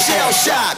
shell shock.